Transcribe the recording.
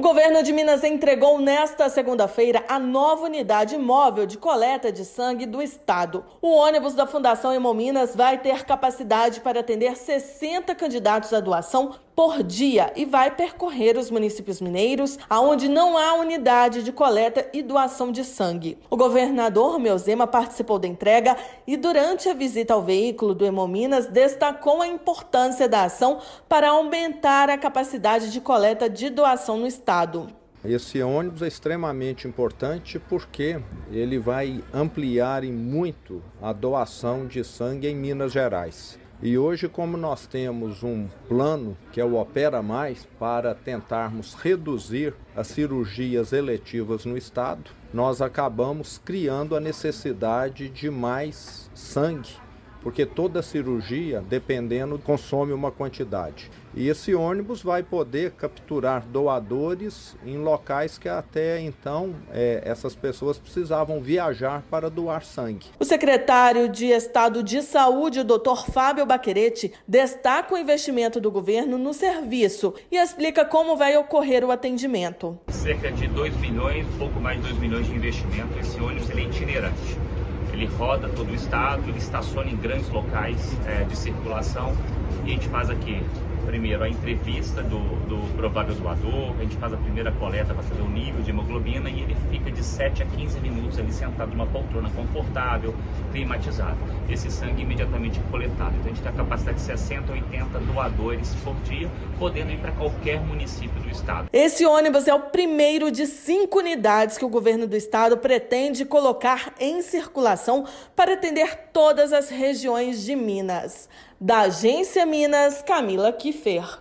O governo de Minas entregou nesta segunda-feira a nova unidade móvel de coleta de sangue do estado. O ônibus da Fundação Hemominas vai ter capacidade para atender 60 candidatos à doação por dia e vai percorrer os municípios mineiros aonde não há unidade de coleta e doação de sangue. O governador Meuzema participou da entrega e durante a visita ao veículo do Hemominas destacou a importância da ação para aumentar a capacidade de coleta de doação no estado. Esse ônibus é extremamente importante porque ele vai ampliar em muito a doação de sangue em Minas Gerais. E hoje, como nós temos um plano que é o Opera Mais para tentarmos reduzir as cirurgias eletivas no estado, nós acabamos criando a necessidade de mais sangue porque toda cirurgia, dependendo, consome uma quantidade. E esse ônibus vai poder capturar doadores em locais que até então é, essas pessoas precisavam viajar para doar sangue. O secretário de Estado de Saúde, o Dr. Fábio Baquerete, destaca o investimento do governo no serviço e explica como vai ocorrer o atendimento. Cerca de 2 milhões, pouco mais de 2 milhões de investimento. Esse ônibus ele é itinerante ele roda todo o estado, ele estaciona em grandes locais é, de circulação. E a gente faz aqui primeiro a entrevista do, do provável doador, a gente faz a primeira coleta para saber o nível de hemoglobina e ele fica de 7 a 15 minutos ali sentado numa poltrona confortável, climatizado. Esse sangue imediatamente é coletado. Então a gente tem a capacidade de 60 a 80 doadores por dia, podendo ir para qualquer município do estado. Esse ônibus é o primeiro de cinco unidades que o governo do estado pretende colocar em circulação para atender todas as regiões de Minas. Da Agência Minas, Camila Kiffer.